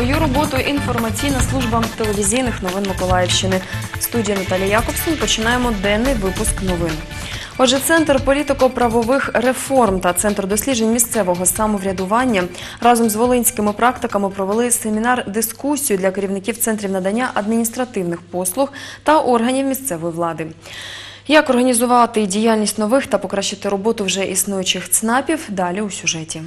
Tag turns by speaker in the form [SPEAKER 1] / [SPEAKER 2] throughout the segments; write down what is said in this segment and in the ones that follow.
[SPEAKER 1] свою роботу інформаційна служба телевізійних новин Миколаївщини. Студія Наталія Якобсон. Починаємо денний випуск новин. Отже, центр політико-правових реформ та центр досліджень місцевого самоврядування разом з волинськими практиками провели семінар дискусію для керівників центрів надання адміністративних послуг та органів місцевої влади. Як організувати діяльність нових та покращити роботу вже існуючих ЦНАПів? Далі у сюжеті.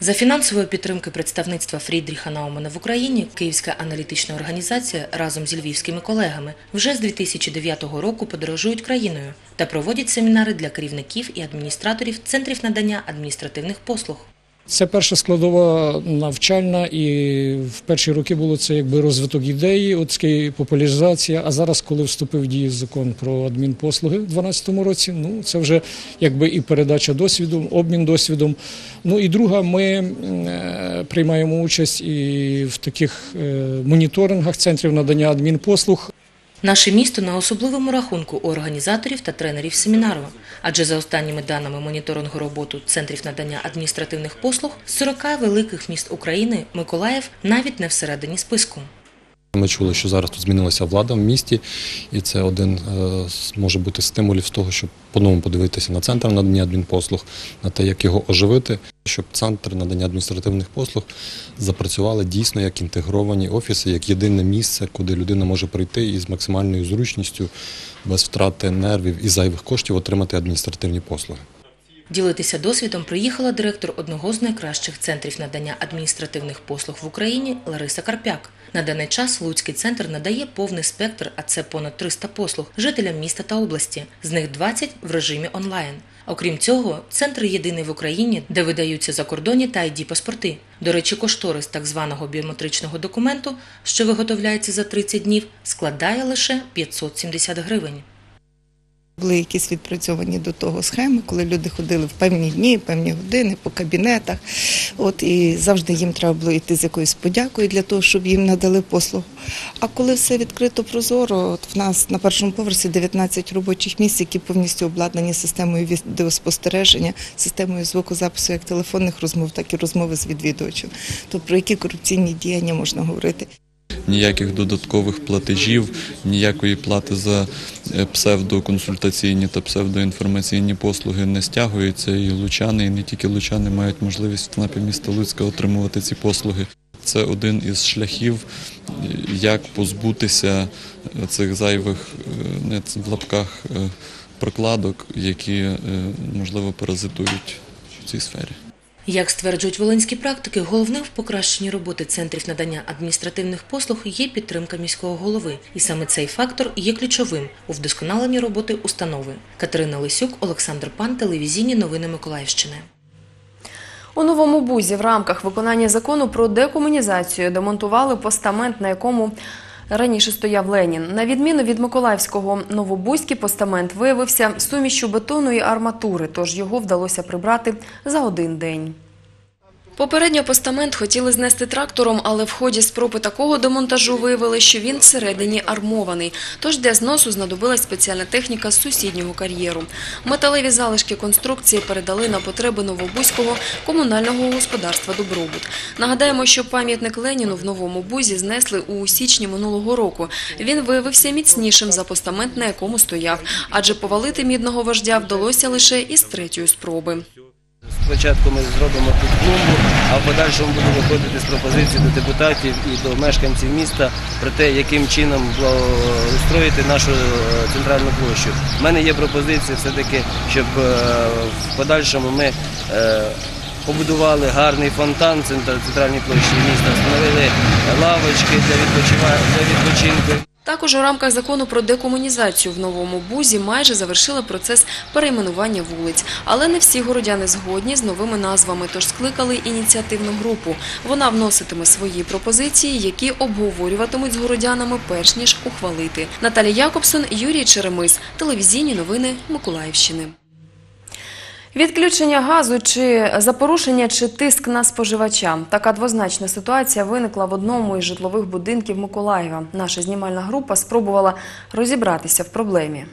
[SPEAKER 2] За фінансової підтримки представництва Фрідріха Наумана в Україні Київська аналітична організація разом зі львівськими колегами вже з 2009 року подорожують країною та проводять семінари для керівників і адміністраторів центрів надання адміністративних послуг.
[SPEAKER 3] Це перша складова навчальна, і в перші роки було це якби розвиток ідеї, от популяризація. А зараз, коли вступив в дію закон про адмінпослуги в 2012 році, ну це вже якби і передача досвіду, обмін досвідом. Ну і друга, ми е, приймаємо участь і в таких е, моніторингах центрів надання адмінпослуг.
[SPEAKER 2] Наше місто на особливому рахунку у організаторів та тренерів семінару. Адже за останніми даними моніторингу роботу центрів надання адміністративних послуг з 40 великих міст України Миколаїв навіть не всередині списку.
[SPEAKER 4] Ми чули, що зараз тут змінилася влада в місті, і це один е, може бути стимулів з того, щоб по-новому подивитися на центр надання адмінпослуг, на те, як його оживити, щоб центр надання адміністративних послуг запрацювали дійсно як інтегровані офіси, як єдине місце, куди людина може прийти і з максимальною зручністю, без втрати нервів і зайвих коштів отримати адміністративні послуги.
[SPEAKER 2] Ділитися досвідом приїхала директор одного з найкращих центрів надання адміністративних послуг в Україні Лариса Карпяк. На даний час Луцький центр надає повний спектр, а це понад 300 послуг жителям міста та області. З них 20 в режимі онлайн. Окрім цього, центр єдиний в Україні, де видаються закордонні та id паспорти. До речі, кошторис так званого біометричного документу, що виготовляється за 30 днів, складає лише 570 гривень.
[SPEAKER 5] Були якісь відпрацьовані до того схеми, коли люди ходили в певні дні, певні години по кабінетах. От і завжди їм треба було йти з якоюсь подякою для того, щоб їм надали послугу. А коли все відкрито прозоро, от в нас на першому поверсі 19 робочих місць, які повністю обладнані системою відеоспостереження, системою звукозапису як телефонних розмов, так і розмови з відвідувачем. То про які корупційні діяння можна говорити?
[SPEAKER 6] Ніяких додаткових платежів, ніякої плати за е, псевдоконсультаційні та псевдоінформаційні послуги не стягуються. І лучани, і не тільки лучани мають можливість в ЦНАПі міста Луцька отримувати ці послуги. Це один із шляхів, е, як позбутися е, цих зайвих в лапках прокладок, які можливо паразитують в цій сфері.
[SPEAKER 2] Як стверджують волинські практики, головним в покращенні роботи центрів надання адміністративних послуг є підтримка міського голови, і саме цей фактор є ключовим у вдосконаленні роботи установи. Катерина Лисюк, Олександр Пан, телевізійні новини Миколаївщини.
[SPEAKER 1] У новому бузі в рамках виконання закону про декомунізацію демонтували постамент, на якому раніше стояв Ленін. На відміну від Миколаївського, новобузький постамент виявився сумішчю бетону і арматури, тож його вдалося прибрати за один день. Попередньо постамент хотіли знести трактором, але в ході спроби такого демонтажу виявили, що він всередині армований. Тож для зносу знадобилась спеціальна техніка з сусіднього кар'єру. Металеві залишки конструкції передали на потреби Новобузького комунального господарства Добробут. Нагадаємо, що пам'ятник Леніну в новому бузі знесли у січні минулого року. Він виявився міцнішим за постамент, на якому стояв, адже повалити мідного вождя вдалося лише із третьої спроби.
[SPEAKER 7] Спочатку ми зробимо тут клумбу, а в подальшому будемо виходити з пропозицій до депутатів і до мешканців міста про те, яким чином устроїти нашу е, центральну площу. У мене є пропозиція все-таки, щоб е, в подальшому ми е, побудували гарний фонтан центральній площі міста, встановили лавочки для відпочинку.
[SPEAKER 1] Також у рамках закону про декомунізацію в новому бузі майже завершили процес перейменування вулиць, але не всі городяни згодні з новими назвами, тож скликали ініціативну групу. Вона вноситиме свої пропозиції, які обговорюватимуть з городянами перш ніж ухвалити. Наталія Якобсон, Юрій Черемис, телевізійні новини Миколаївщини. Відключення газу чи запорушення чи тиск на споживача. Така двозначна ситуація виникла в одному із житлових будинків Миколаєва. Наша знімальна група спробувала розібратися в проблемі.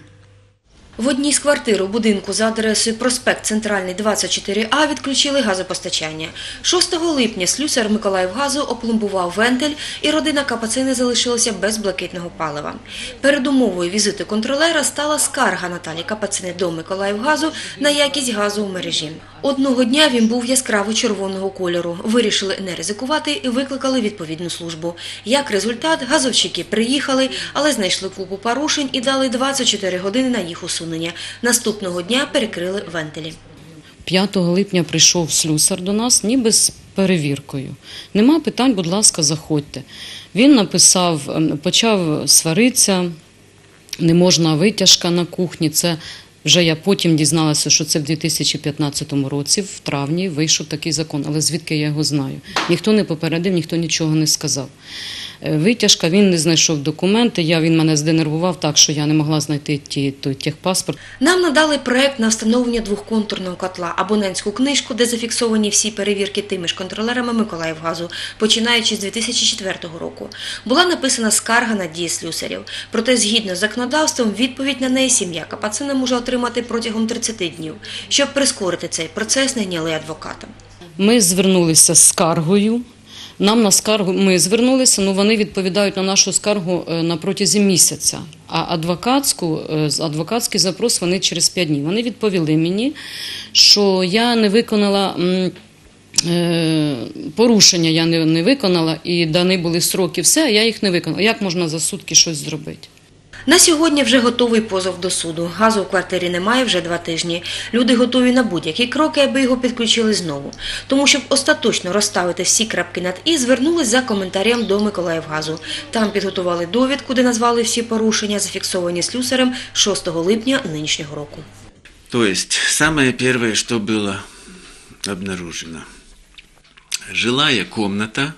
[SPEAKER 8] В одній з квартир у будинку за адресою проспект Центральний 24А відключили газопостачання. 6 липня слюсар Миколаївгазу опломбував вентиль і родина Капацини залишилася без блакитного палива. Передумовою візиту контролера стала скарга Наталі Капацини до Миколаївгазу на якість газу у мережі. Одного дня він був яскраво червоного кольору. Вирішили не ризикувати і викликали відповідну службу. Як результат, газовщики приїхали, але знайшли купу порушень і дали 24 години на їх усунення. Наступного дня перекрили вентилі.
[SPEAKER 9] 5 липня прийшов слюсар до нас, ніби з перевіркою. Нема питань, будь ласка, заходьте. Він написав, ем, почав сваритися, не можна витяжка на кухні. Це вже я потім дізналася, що це в 2015 році, в травні, вийшов такий закон. Але звідки я його знаю? Ніхто не попередив, ніхто нічого не сказав. Е, Витяжка, він не знайшов документи. Я, він мене зденервував так, що я не могла знайти ті, той техпаспорт.
[SPEAKER 8] Нам надали проект на встановлення двохконтурного котла, абонентську книжку, де зафіксовані всі перевірки тими ж контролерами Миколаївгазу, починаючи з 2004 року. Була написана скарга на дії слюсарів. Проте, згідно з законодавством, відповідь на неї сім'я Капацина може отримати протягом 30 днів. Щоб прискорити цей процес, найняли адвоката.
[SPEAKER 9] Ми звернулися з скаргою. Нам на скаргу ми звернулися, ну вони відповідають на нашу скаргу е, на протязі місяця. А адвокатську е, адвокатський запрос вони через 5 днів. Вони відповіли мені, що я не виконала. е, Порушення я не виконала, і дані були сроки, все, а я їх не виконала. Як можна за сутки щось зробити?
[SPEAKER 8] На сьогодні вже готовий позов до суду. Газу в квартирі немає вже два тижні. Люди готові на будь-які кроки, аби його підключили знову. Тому, щоб остаточно розставити всі крапки над і, звернулись за коментарем до Миколаївгазу. Там підготували довідку, де назвали всі порушення, зафіксовані слюсарем 6 липня нинішнього року.
[SPEAKER 10] То есть самое первое, что было обнаружено. Жилая комната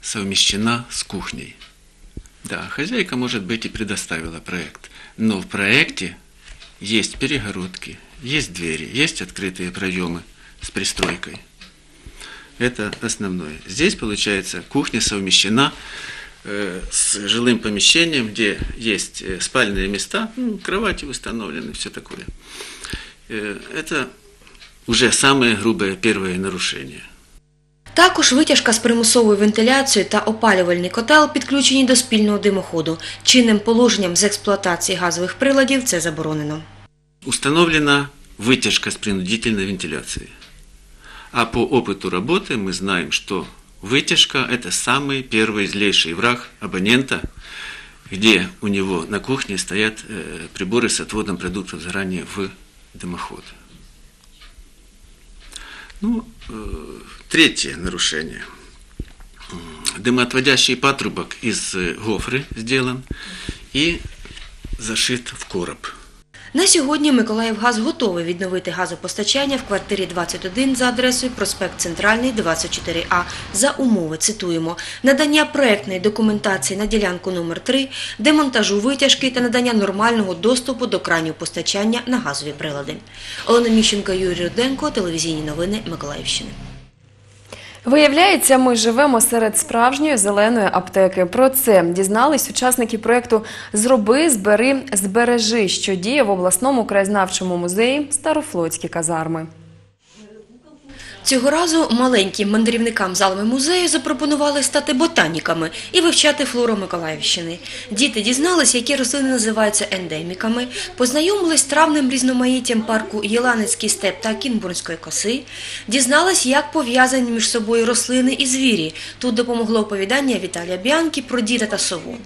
[SPEAKER 10] совмещена с кухней. Да, хозяйка, может быть, и предоставила проект. Но в проекте есть перегородки, есть двери, есть открытые проемы с пристройкой. Это основное. Здесь, получается, кухня совмещена э, с жилым помещением, где есть э, спальные места, ну, кровати установлены, все такое. Э, Это уже самое грубое первое нарушение.
[SPEAKER 8] Також витяжка з примусовою вентиляцією та опалювальний котел підключені до спільного димоходу. Чинним положенням з експлуатації газових приладів це заборонено.
[SPEAKER 10] Установлена вытяжка с принудительной вентиляцией. А по опыту работы мы знаем, что вытяжка – это самый первый злейший враг абонента, где у него на кухне стоят э, приборы с отводом продуктов сгорания в дымоход. Ну, э, третье нарушение. Дымоотводящий патрубок из э, гофры сделан и зашит в короб.
[SPEAKER 8] На сьогодні Миколаївгаз готовий відновити газопостачання в квартирі 21 за адресою проспект Центральний 24А за умови, цитуємо, надання проектної документації на ділянку номер 3 демонтажу витяжки та надання нормального доступу до кранів постачання на газові прилади. Олена Міщенко, Юрій Руденко, телевізійні новини Миколаївщини.
[SPEAKER 1] Виявляється, ми живемо серед справжньої зеленої аптеки. Про це дізнались учасники проєкту Зроби, збери, збережи, що діє в обласному краєзнавчому музеї Старофлотські казарми.
[SPEAKER 8] Цього разу маленьким мандрівникам залами музею запропонували стати ботаніками і вивчати флору Миколаївщини. Діти дізналися, які рослини називаються ендеміками, познайомились з травним різноманіттям парку Єланецький степ та Кінбурнської коси, дізнались, як пов'язані між собою рослини і звірі. Тут допомогло оповідання Віталія Біанки про діда та сову.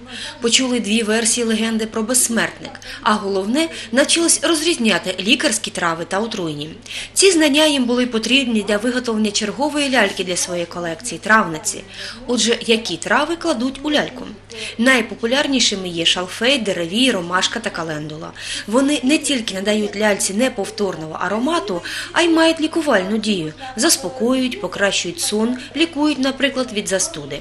[SPEAKER 8] Почули дві версії легенди про безсмертник, а головне навчились розрізняти лікарські трави та отруйні. Ці знання їм були потрібні для виготовлення чергової ляльки для своєї колекції травниці. Отже, які трави кладуть у ляльку? Найпопулярнішими є шалфей, деревій, ромашка та календула. Вони не тільки надають ляльці неповторного аромату, а й мають лікувальну дію, заспокоюють, покращують сон, лікують, наприклад, від застуди.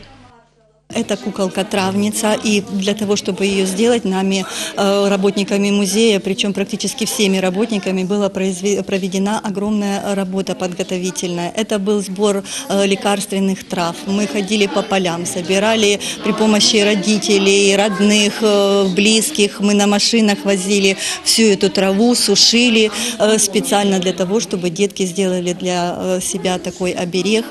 [SPEAKER 11] Это куколка-травница, и для того, чтобы ее сделать нами, э, работниками музея, причем практически всеми работниками, была проведена огромная работа подготовительная. Это был сбор э, лекарственных трав. Мы ходили по полям, собирали при помощи родителей, родных, э, близких. Мы на машинах возили всю эту траву, сушили специально для того, чтобы детки сделали для себя такой оберег.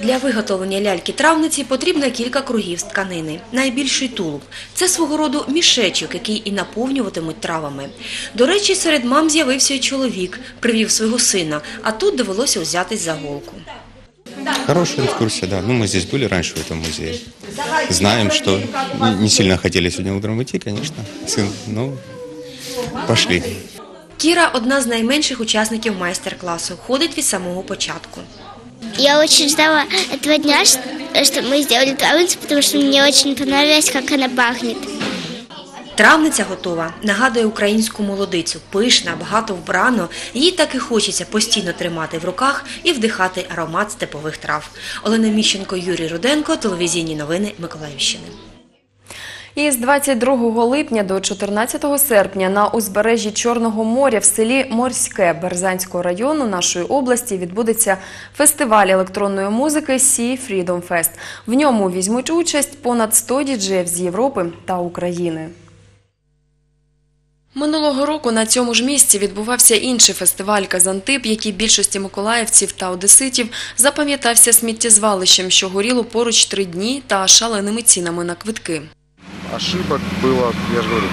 [SPEAKER 8] Для виготовлення ляльки-травниці потрібно кілька кругів з тканини. Найбільший тулуб – це свого роду мішечок, який і наповнюватимуть травами. До речі, серед мам з'явився й чоловік, привів свого сина, а тут довелося взятись за голку.
[SPEAKER 12] Хорошая экскурсия, да. Ну, мы здесь были раньше в этом музее. Знаем, что не- не сильно хотели сегодня утром идти, конечно, сын, ну, пошли.
[SPEAKER 8] Кіра – одна з найменших учасників майстер-класу, ходить від самого початку.
[SPEAKER 13] Я очень ждала этого дня, что мы сделали травницу, потому что мне очень понравилось, как она пахнет.
[SPEAKER 8] Травниця готова, нагадує українську молодицю, пишна, багато вбрано. Їй так і хочеться постійно тримати в руках і вдихати аромат степових трав. Олена Міщенко, Юрій Руденко, телевізійні новини Миколаївщини.
[SPEAKER 1] І з 22 липня до 14 серпня на узбережжі Чорного моря в селі Морське Берзанського району нашої області відбудеться фестиваль електронної музики Sea Freedom Fest. В ньому візьмуть участь понад 100 діджеїв з Європи та України. Минулого року на цьому ж місці відбувався інший фестиваль Казантип, який більшості миколаївців та одеситів запам'ятався сміттєзвалищем, що горіло поруч три дні та шаленими цінами на квитки
[SPEAKER 14] Ошибок было, я же говорю,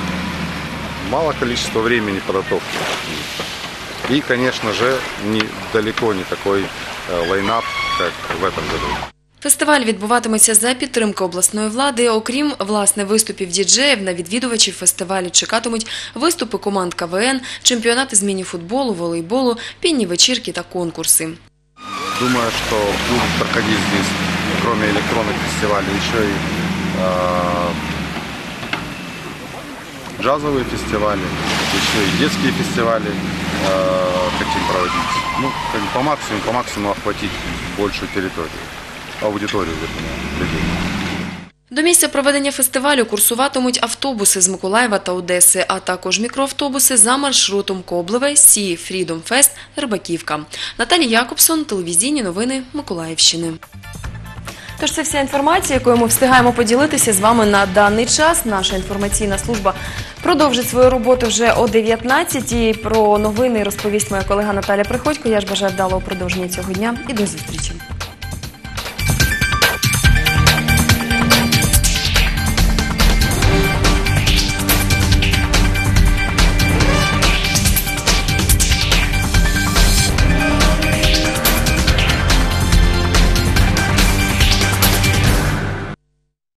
[SPEAKER 14] мало количества времени подготовки. И, конечно же, не, далеко не такой э, лайнап, как в этом году.
[SPEAKER 1] Фестиваль відбуватиметься за підтримки обласної влади. Окрім власне виступів діджеїв, на відвідувачів фестивалю чекатимуть виступи команд КВН, чемпіонати з міні-футболу, волейболу, пінні вечірки та конкурси.
[SPEAKER 14] Думаю, что будут проходить здесь, кроме электронных фестивалей, еще и э, джазовые фестивали, еще и детские фестивали э, хотим проводить. Ну, как бы по максимуму, по максимуму охватить большую территорию, аудиторию вернее, людей.
[SPEAKER 1] До місця проведення фестивалю курсуватимуть автобуси з Миколаєва та Одеси, а також мікроавтобуси за маршрутом Коблеве, Сі, Фрідом Фест, Рибаківка. Наталія Якобсон, телевізійні новини Миколаївщини. Тож це вся інформація, якою ми встигаємо поділитися з вами на даний час. Наша інформаційна служба продовжить свою роботу вже о 19-й. Про новини розповість моя колега Наталя Приходько. Я ж бажаю вдалого продовження цього дня і до зустрічі.